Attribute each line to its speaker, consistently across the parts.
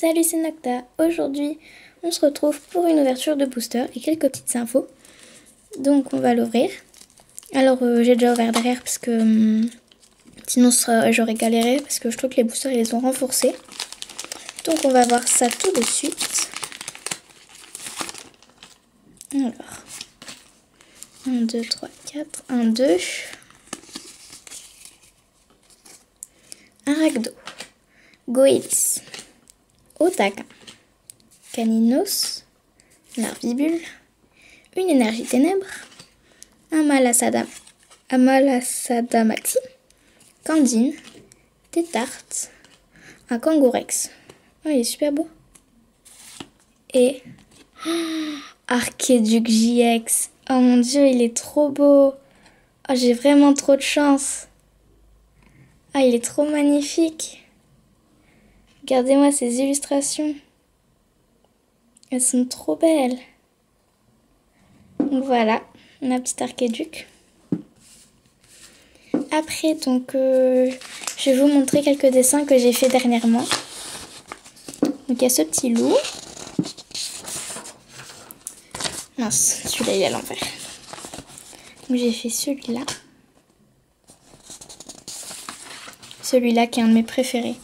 Speaker 1: Salut, c'est Nocta. Aujourd'hui, on se retrouve pour une ouverture de booster et quelques petites infos. Donc, on va l'ouvrir. Alors, euh, j'ai déjà ouvert derrière parce que hum, sinon j'aurais galéré parce que je trouve que les boosters ils les ont renforcés. Donc, on va voir ça tout de suite. Alors, 1, 2, 3, 4, 1, 2. Un ragdo. Goélis. Otaka, Caninos, Larvibule, une énergie ténèbre, un Malasada, un Malasadamati, Candine, Tétarte, un Kangourex. Oh, il est super beau. Et oh, Archéduc JX. Oh mon dieu, il est trop beau. Oh, j'ai vraiment trop de chance. Ah, il est trop magnifique. Regardez-moi ces illustrations. Elles sont trop belles. Voilà, ma petite archéduc. Après, donc, euh, je vais vous montrer quelques dessins que j'ai fait dernièrement. Donc il y a ce petit loup. Mince, celui-là il est à l'envers. Donc j'ai fait celui-là. Celui-là qui est un de mes préférés.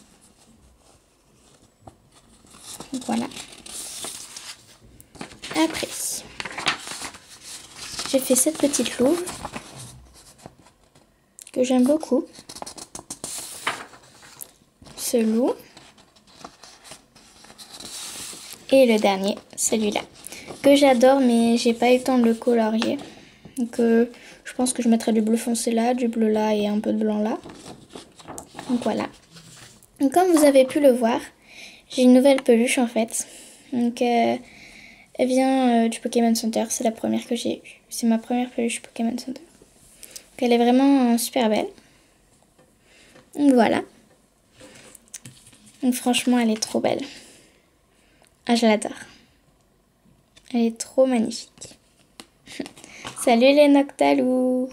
Speaker 1: Voilà. Après, j'ai fait cette petite louve que j'aime beaucoup. Ce loup. Et le dernier, celui-là, que j'adore, mais j'ai pas eu le temps de le colorier. Donc, euh, je pense que je mettrai du bleu foncé là, du bleu là et un peu de blanc là. Donc voilà. Donc, comme vous avez pu le voir, j'ai une nouvelle peluche en fait. Donc euh, elle vient euh, du Pokémon Center. C'est la première que j'ai eue. C'est ma première peluche Pokémon Center. Donc elle est vraiment euh, super belle. Donc voilà. Donc franchement elle est trop belle. Ah je l'adore. Elle est trop magnifique. Salut les Noctalous